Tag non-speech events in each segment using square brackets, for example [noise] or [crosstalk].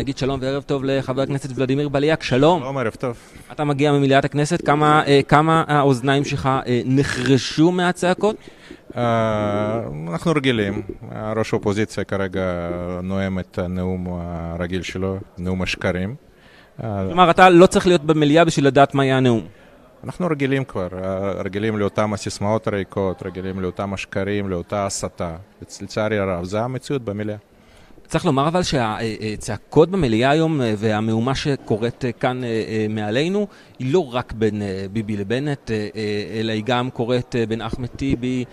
נגיד שלום וערב טוב לחבר הכנסת ולדימיר בליאק, שלום. שלום, ערב טוב. אתה מגיע ממליאת הכנסת, כמה, אה, כמה האוזניים שלך אה, נחרשו מהצעקות? אה, אנחנו רגילים. ראש האופוזיציה כרגע נואם את הנאום הרגיל שלו, נאום השקרים. כלומר, אתה לא צריך להיות במליאה בשביל לדעת מה יהיה הנאום. אנחנו רגילים כבר, רגילים לאותן הסיסמאות הריקות, רגילים לאותם השקרים, לאותה הסתה. לצערי הרב, זה המציאות במליאה. צריך לומר אבל שהצעקות במליאה היום והמהומה שקורית כאן מעלינו היא לא רק בין ביבי לבנט, אלא היא גם קורית בין אחמד טיבי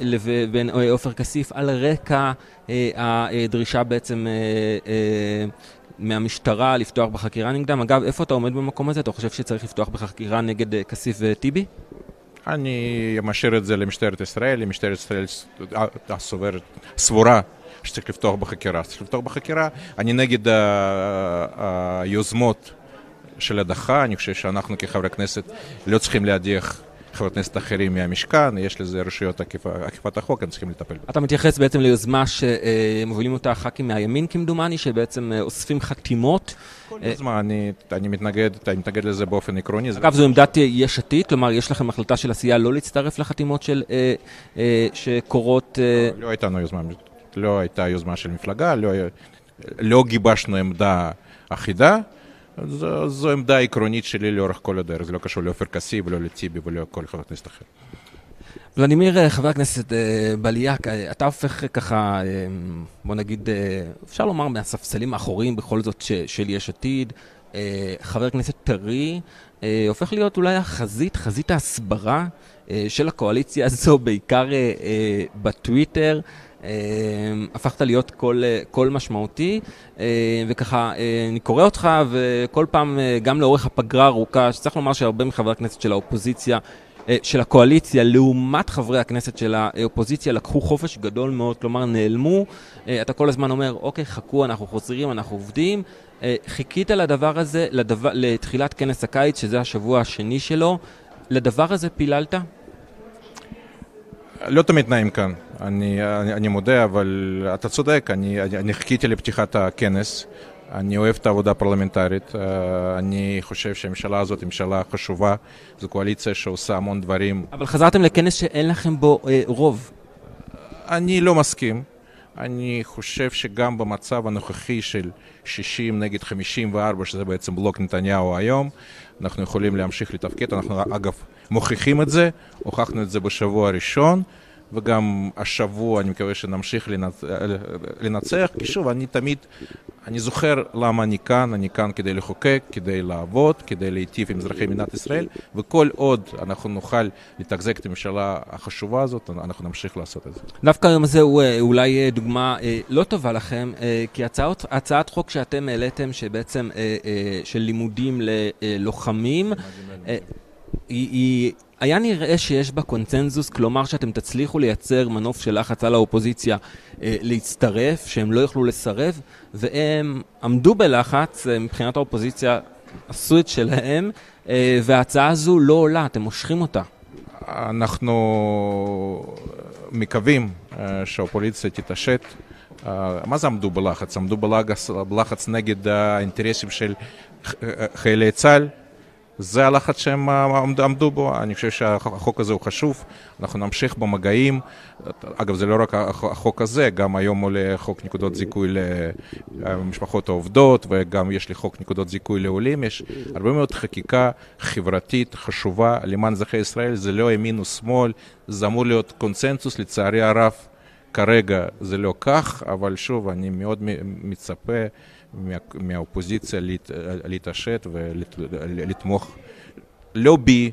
לבין עופר כסיף על רקע הדרישה בעצם מהמשטרה לפתוח בחקירה נגדם. אגב, איפה אתה עומד במקום הזה? אתה חושב שצריך לפתוח בחקירה נגד כסיף וטיבי? אני משאיר את זה למשטרת ישראל, אם משטרת ישראל סבורה שצריך לפתוח בחקירה. צריך לפתוח בחקירה. אני נגד היוזמות של הדחה, אני חושב שאנחנו כחברי כנסת לא צריכים להדיח חברי כנסת אחרים מהמשכן, יש לזה רשויות אכיפת החוק, הם צריכים לטפל. אתה מתייחס בעצם ליוזמה שמובילים אותה ח"כים מהימין כמדומני, שבעצם אוספים חתימות. כל יוזמה, אני, אני מתנגד, אני מתנגד לזה באופן עקרוני. אגב, זו עמדת יש עתיד? כלומר, יש לכם החלטה של עשייה לא להצטרף לחתימות של, אה, אה, שקורות... אה... לא, לא הייתה לנו יוזמה, לא הייתה יוזמה של מפלגה, לא, לא גיבשנו עמדה אחידה. זו, זו עמדה עקרונית שלי לאורך כל הדרך, זה לא קשור לעופר כסיף, לא לטיבי ולא לכל חבר כנסת אחר. ולדימיר, חבר הכנסת בליאק, אתה הופך ככה, בוא נגיד, אפשר לומר מהספסלים האחוריים בכל זאת של יש עתיד, חבר כנסת טרי, הופך להיות אולי החזית, חזית ההסברה של הקואליציה [laughs] הזו, בעיקר בטוויטר. הפכת להיות קול, קול משמעותי, וככה, אני קורא אותך, וכל פעם, גם לאורך הפגרה הארוכה, שצריך לומר שהרבה מחברי הכנסת של האופוזיציה, של הקואליציה, לעומת חברי הכנסת של האופוזיציה, לקחו חופש גדול מאוד, כלומר נעלמו. אתה כל הזמן אומר, אוקיי, חכו, אנחנו חוזרים, אנחנו עובדים. חיכית לדבר הזה, לדבר, לתחילת כנס הקיץ, שזה השבוע השני שלו. לדבר הזה פיללת? לא תמיד נעים כאן, אני, אני, אני מודה, אבל אתה צודק, אני, אני, אני חיכיתי לפתיחת הכנס, אני אוהב את העבודה הפרלמנטרית, אני חושב שהממשלה הזאת היא ממשלה חשובה, זו קואליציה שעושה המון דברים. אבל חזרתם לכנס שאין לכם בו אה, רוב. אני לא מסכים. אני חושב שגם במצב הנוכחי של 60 נגד 54, שזה בעצם בלוק נתניהו היום, אנחנו יכולים להמשיך לתפקד. אנחנו אגב מוכיחים את זה, הוכחנו את זה בשבוע הראשון, וגם השבוע אני מקווה שנמשיך לנצ... לנצח, כי שוב, אני תמיד, אני זוכר למה אני כאן, אני כאן כדי לחוקק, כדי לעבוד, כדי להיטיב עם אזרחי מדינת ישראל, וכל עוד אנחנו נוכל לתחזק את הממשלה החשובה הזאת, אנחנו נמשיך לעשות את זה. דווקא היום הזה הוא אולי דוגמה לא טובה לכם, כי הצעות, הצעת חוק שאתם העליתם, שבעצם של לימודים ללוחמים, היא, היא, היה נראה שיש בה קונצנזוס, כלומר שאתם תצליחו לייצר מנוף של לחץ על האופוזיציה אה, להצטרף, שהם לא יוכלו לסרב, והם עמדו בלחץ, אה, מבחינת האופוזיציה עשו את שלהם, אה, וההצעה הזו לא עולה, אתם מושכים אותה. אנחנו מקווים אה, שהאופוזיציה תתעשת. אה, מה זה עמדו בלחץ? עמדו בלחץ, בלחץ נגד האינטרסים של חיילי צה"ל. זה הלחץ שהם עמדו בו, אני חושב שהחוק הזה הוא חשוב, אנחנו נמשיך במגעים, אגב זה לא רק החוק הזה, גם היום עולה חוק נקודות זיכוי למשפחות העובדות וגם יש לי חוק נקודות זיכוי לעולים, יש הרבה מאוד חקיקה חברתית חשובה למען אזרחי ישראל, זה לא ימין ושמאל, זה אמור להיות קונצנזוס, לצערי הרב כרגע זה לא כך, אבל שוב, אני מאוד מצפה מה, מהאופוזיציה להת, להתעשת ולתמוך לא בי,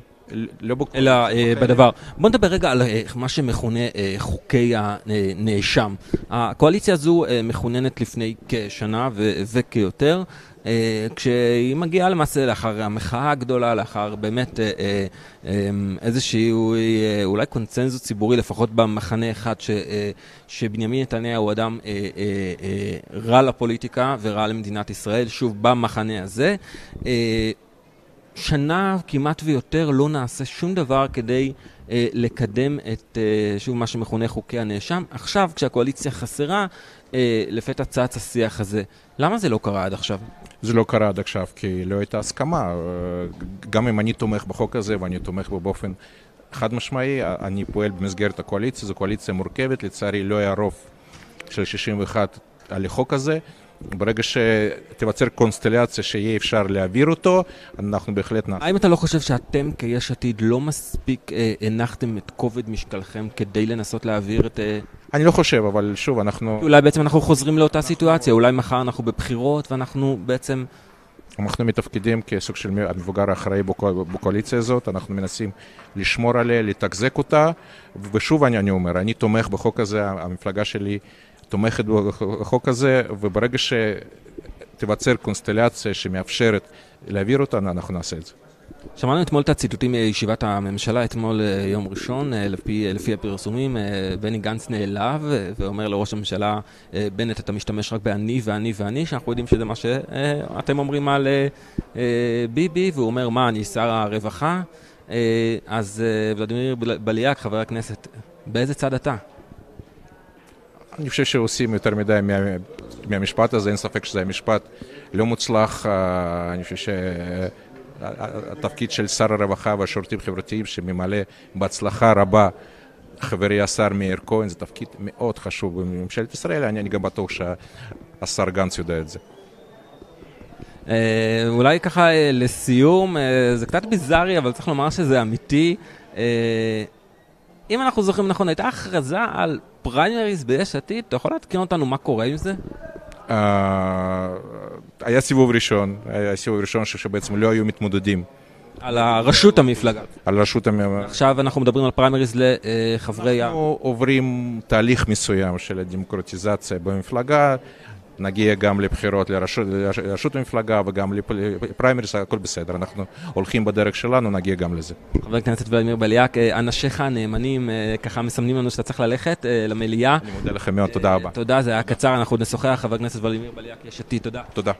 לא בכל... אלא uh, בדבר. בוא נדבר רגע על uh, מה שמכונה uh, חוקי הנאשם. הקואליציה הזו מכוננת לפני כשנה וכיותר. Uh, כשהיא מגיעה למעשה לאחר המחאה הגדולה, לאחר באמת uh, uh, איזשהו uh, אולי קונצנזוס ציבורי, לפחות במחנה אחד, ש, שבנימין נתניהו הוא אדם רע לפוליטיקה ורע למדינת ישראל, שוב, במחנה הזה. שנה כמעט ויותר לא נעשה שום דבר כדי אה, לקדם את, אה, שוב, מה שמכונה חוקי הנאשם. עכשיו, כשהקואליציה חסרה, אה, לפתע צץ השיח הזה. למה זה לא קרה עד עכשיו? זה לא קרה עד עכשיו כי לא הייתה הסכמה. אה, גם אם אני תומך בחוק הזה ואני תומך בו באופן חד משמעי, אני פועל במסגרת הקואליציה, זו קואליציה מורכבת, לצערי לא היה רוב של 61 על החוק הזה. ברגע שתיווצר קונסטלציה שיהיה אפשר להעביר אותו, אנחנו בהחלט נעשה. האם אתה לא חושב שאתם כיש עתיד לא מספיק אה, הנחתם את כובד משקלכם כדי לנסות להעביר את... אה... אני לא חושב, אבל שוב, אנחנו... אולי בעצם אנחנו חוזרים לאותה סיטואציה, אולי מחר אנחנו בבחירות ואנחנו בעצם... אנחנו מתפקדים כסוג של המבוגר האחראי בקואליציה הזאת, אנחנו מנסים לשמור עליה, לתחזק אותה, ושוב אני, אני אומר, אני תומך בחוק הזה, המפלגה שלי תומכת בחוק הזה, וברגע שתיווצר קונסטלציה שמאפשרת להעביר אותה, אנחנו נעשה את זה. שמענו אתמול את הציטוטים מישיבת הממשלה, אתמול אה, יום ראשון, אה, לפי, לפי הפרסומים, אה, בני גנץ נעלב ואומר לראש הממשלה, בנט, אתה משתמש רק באני ואני ואני, שאנחנו יודעים שזה מה שאתם אומרים על ביבי, והוא אומר, מה, אני שר הרווחה? אז ולדימיר בליאק, חבר הכנסת, באיזה צד אתה? אני חושב שעושים יותר מדי מה, מהמשפט הזה, אין ספק שזה משפט לא מוצלח. אני חושב שהתפקיד של שר הרווחה והשירותים החברתיים שממלא בהצלחה רבה חברי השר מאיר כהן, זה תפקיד מאוד חשוב בממשלת ישראל, אני, אני גם בטוח שהשר גנץ יודע את זה. אולי ככה לסיום, זה קצת ביזארי, אבל צריך לומר שזה אמיתי. אם אנחנו זוכרים נכון, הייתה הכרזה על פריימריז ביש עתיד, אתה יכול לעדכן אותנו מה קורה עם זה? היה סיבוב ראשון, היה סיבוב ראשון שבעצם לא היו מתמודדים. על הראשות המפלגה. על ראשות המפלגה. עכשיו אנחנו מדברים על פריימריז לחברי ה... אנחנו עוברים תהליך מסוים של הדמוקרטיזציה במפלגה. נגיע גם לבחירות לראשות, לראשות המפלגה וגם לפריימריס, הכל בסדר, אנחנו הולכים בדרך שלנו, נגיע גם לזה. חבר הכנסת ולדימיר בליאק, אנשיך הנאמנים ככה מסמנים לנו שאתה צריך ללכת למליאה. אני מודה לכם מאוד, תודה רבה. תודה, זה היה קצר, אנחנו נשוחח, חבר הכנסת ולדימיר בליאק, יש עתיד, תודה. תודה.